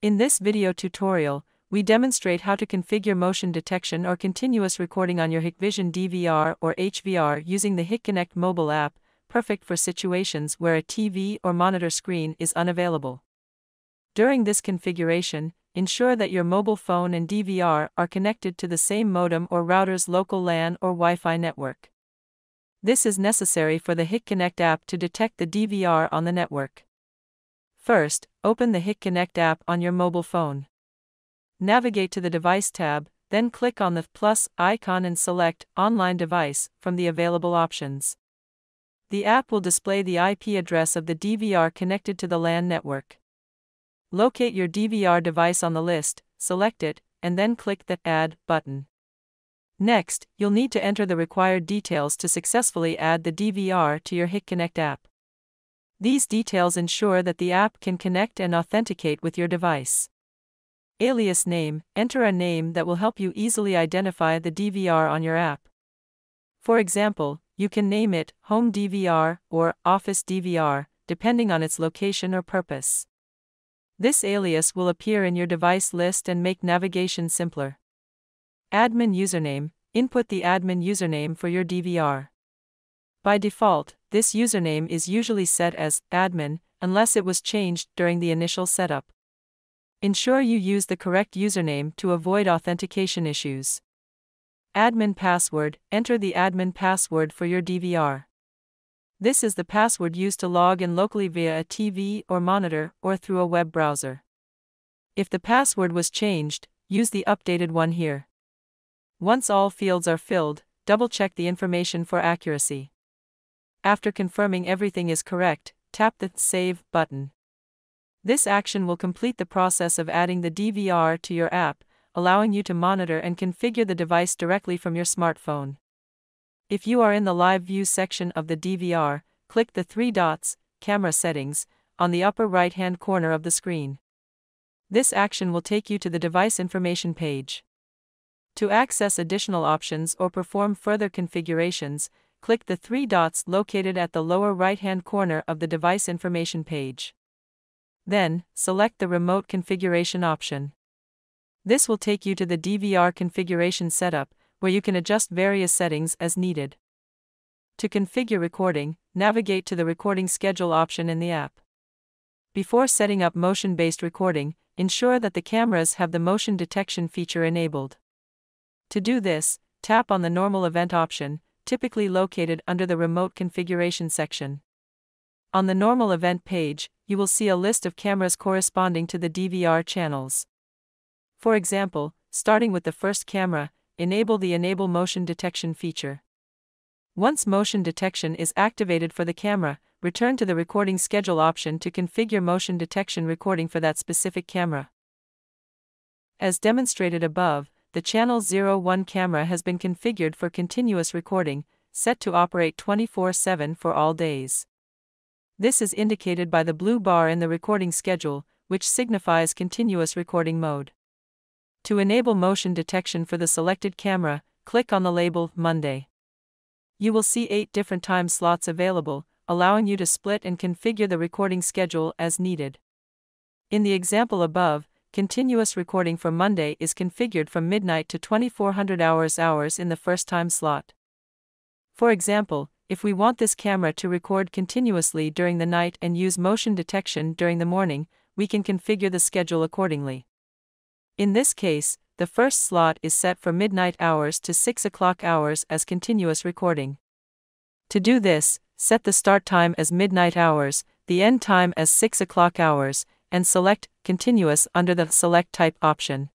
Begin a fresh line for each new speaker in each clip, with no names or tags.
In this video tutorial, we demonstrate how to configure motion detection or continuous recording on your Hikvision DVR or HVR using the HikConnect mobile app, perfect for situations where a TV or monitor screen is unavailable. During this configuration, ensure that your mobile phone and DVR are connected to the same modem or router's local LAN or Wi-Fi network. This is necessary for the HikConnect app to detect the DVR on the network. First, open the HikConnect app on your mobile phone. Navigate to the Device tab, then click on the plus icon and select Online Device from the available options. The app will display the IP address of the DVR connected to the LAN network. Locate your DVR device on the list, select it, and then click the Add button. Next, you'll need to enter the required details to successfully add the DVR to your HikConnect app. These details ensure that the app can connect and authenticate with your device. Alias name Enter a name that will help you easily identify the DVR on your app. For example, you can name it Home DVR or Office DVR, depending on its location or purpose. This alias will appear in your device list and make navigation simpler. Admin username Input the admin username for your DVR. By default, this username is usually set as admin unless it was changed during the initial setup. Ensure you use the correct username to avoid authentication issues. Admin password Enter the admin password for your DVR. This is the password used to log in locally via a TV or monitor or through a web browser. If the password was changed, use the updated one here. Once all fields are filled, double check the information for accuracy. After confirming everything is correct, tap the Save button. This action will complete the process of adding the DVR to your app, allowing you to monitor and configure the device directly from your smartphone. If you are in the Live View section of the DVR, click the three dots, Camera Settings, on the upper right hand corner of the screen. This action will take you to the device information page. To access additional options or perform further configurations, click the three dots located at the lower right-hand corner of the device information page. Then, select the Remote Configuration option. This will take you to the DVR configuration setup, where you can adjust various settings as needed. To configure recording, navigate to the Recording Schedule option in the app. Before setting up motion based recording, ensure that the cameras have the motion detection feature enabled. To do this, tap on the Normal Event option, typically located under the Remote Configuration section. On the normal event page, you will see a list of cameras corresponding to the DVR channels. For example, starting with the first camera, enable the Enable Motion Detection feature. Once motion detection is activated for the camera, return to the Recording Schedule option to configure motion detection recording for that specific camera. As demonstrated above, the Channel 01 camera has been configured for continuous recording, set to operate 24 7 for all days. This is indicated by the blue bar in the recording schedule, which signifies continuous recording mode. To enable motion detection for the selected camera, click on the label Monday. You will see eight different time slots available, allowing you to split and configure the recording schedule as needed. In the example above, continuous recording for Monday is configured from midnight to 2400 hours hours in the first time slot. For example, if we want this camera to record continuously during the night and use motion detection during the morning, we can configure the schedule accordingly. In this case, the first slot is set for midnight hours to 6 o'clock hours as continuous recording. To do this, set the start time as midnight hours, the end time as 6 o'clock hours, and select Continuous under the Select Type option.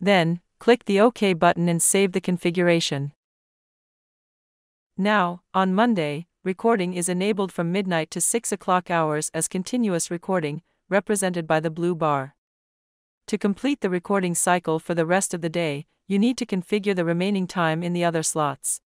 Then, click the OK button and save the configuration. Now, on Monday, recording is enabled from midnight to 6 o'clock hours as continuous recording, represented by the blue bar. To complete the recording cycle for the rest of the day, you need to configure the remaining time in the other slots.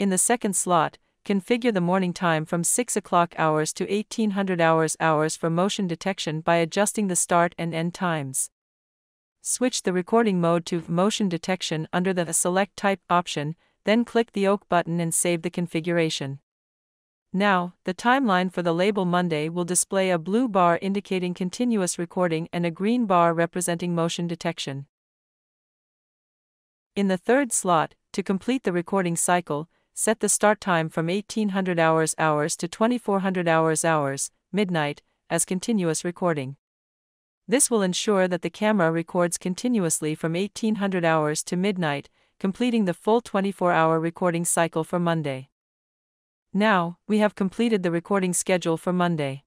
In the second slot, configure the morning time from 6 o'clock hours to 1800 hours hours for motion detection by adjusting the start and end times. Switch the recording mode to motion detection under the Select Type option, then click the OK button and save the configuration. Now, the timeline for the label Monday will display a blue bar indicating continuous recording and a green bar representing motion detection. In the third slot, to complete the recording cycle, set the start time from 1800 hours hours to 2400 hours hours, midnight, as continuous recording. This will ensure that the camera records continuously from 1800 hours to midnight, completing the full 24 hour recording cycle for Monday. Now, we have completed the recording schedule for Monday.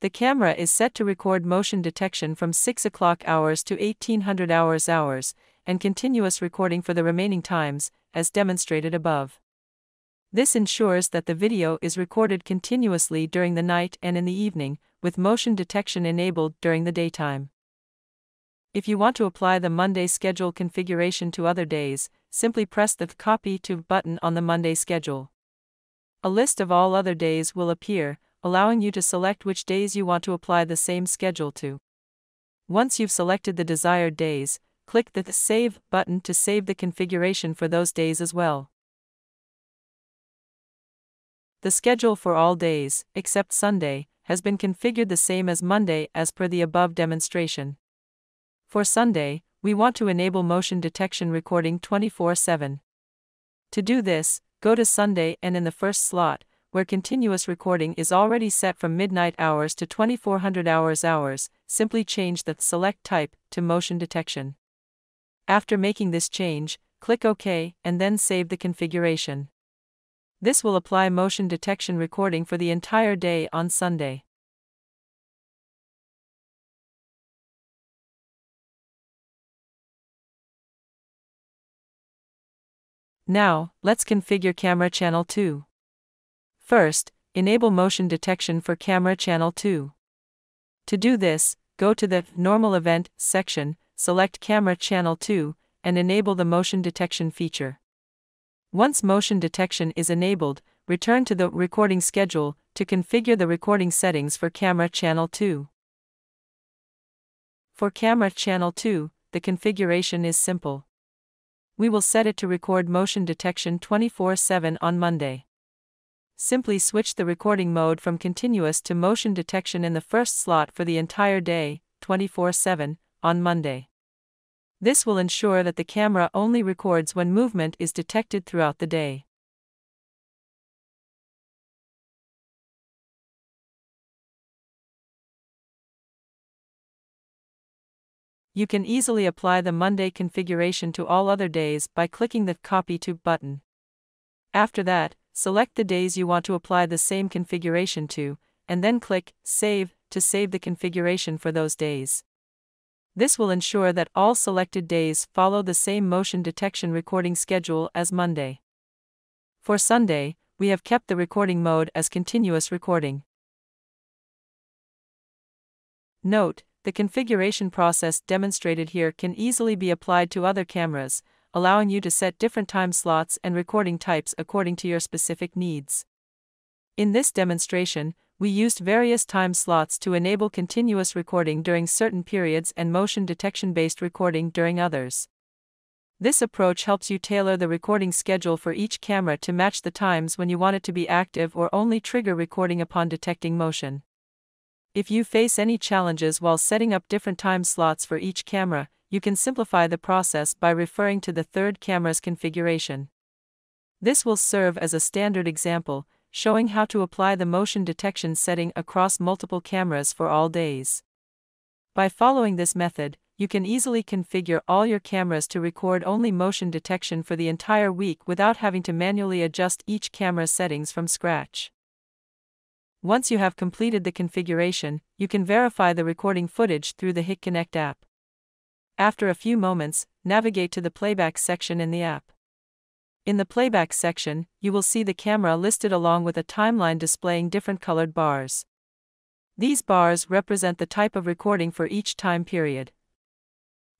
The camera is set to record motion detection from 6 o'clock hours to 1800 hours hours, and continuous recording for the remaining times, as demonstrated above. This ensures that the video is recorded continuously during the night and in the evening, with motion detection enabled during the daytime. If you want to apply the Monday schedule configuration to other days, simply press the Copy to button on the Monday schedule. A list of all other days will appear, allowing you to select which days you want to apply the same schedule to. Once you've selected the desired days, click the Save button to save the configuration for those days as well. The schedule for all days, except Sunday, has been configured the same as Monday as per the above demonstration. For Sunday, we want to enable motion detection recording 24 7. To do this, go to Sunday and in the first slot, where continuous recording is already set from midnight hours to 2400 hours hours, simply change the select type to motion detection. After making this change, click OK and then save the configuration. This will apply motion detection recording for the entire day on Sunday. Now, let's configure camera channel 2. First, enable motion detection for camera channel 2. To do this, go to the Normal Event section, select camera channel 2, and enable the motion detection feature. Once motion detection is enabled, return to the recording schedule to configure the recording settings for camera channel 2. For camera channel 2, the configuration is simple we will set it to record motion detection 24 7 on Monday. Simply switch the recording mode from continuous to motion detection in the first slot for the entire day, 24 7, on Monday. This will ensure that the camera only records when movement is detected throughout the day. You can easily apply the Monday configuration to all other days by clicking the Copy to button. After that, select the days you want to apply the same configuration to, and then click Save to save the configuration for those days. This will ensure that all selected days follow the same motion detection recording schedule as Monday. For Sunday, we have kept the recording mode as continuous recording. Note, the configuration process demonstrated here can easily be applied to other cameras, allowing you to set different time slots and recording types according to your specific needs. In this demonstration, we used various time slots to enable continuous recording during certain periods and motion detection based recording during others. This approach helps you tailor the recording schedule for each camera to match the times when you want it to be active or only trigger recording upon detecting motion. If you face any challenges while setting up different time slots for each camera, you can simplify the process by referring to the third camera's configuration. This will serve as a standard example, showing how to apply the motion detection setting across multiple cameras for all days. By following this method, you can easily configure all your cameras to record only motion detection for the entire week without having to manually adjust each camera's settings from scratch. Once you have completed the configuration, you can verify the recording footage through the HikConnect app. After a few moments, navigate to the playback section in the app. In the playback section, you will see the camera listed along with a timeline displaying different colored bars. These bars represent the type of recording for each time period.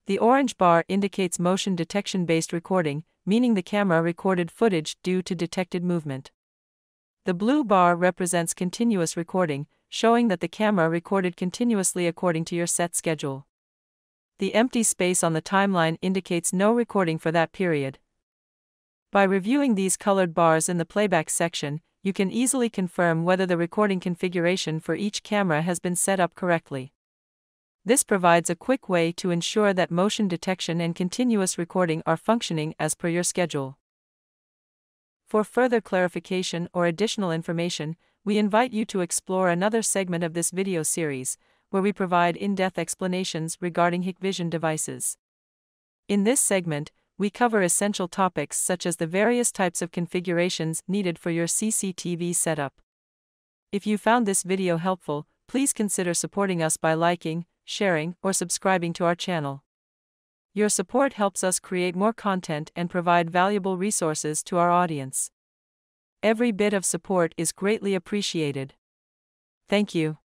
The orange bar indicates motion detection based recording, meaning the camera recorded footage due to detected movement. The blue bar represents continuous recording, showing that the camera recorded continuously according to your set schedule. The empty space on the timeline indicates no recording for that period. By reviewing these colored bars in the playback section, you can easily confirm whether the recording configuration for each camera has been set up correctly. This provides a quick way to ensure that motion detection and continuous recording are functioning as per your schedule. For further clarification or additional information, we invite you to explore another segment of this video series, where we provide in depth explanations regarding Hikvision devices. In this segment, we cover essential topics such as the various types of configurations needed for your CCTV setup. If you found this video helpful, please consider supporting us by liking, sharing, or subscribing to our channel. Your support helps us create more content and provide valuable resources to our audience. Every bit of support is greatly appreciated. Thank you.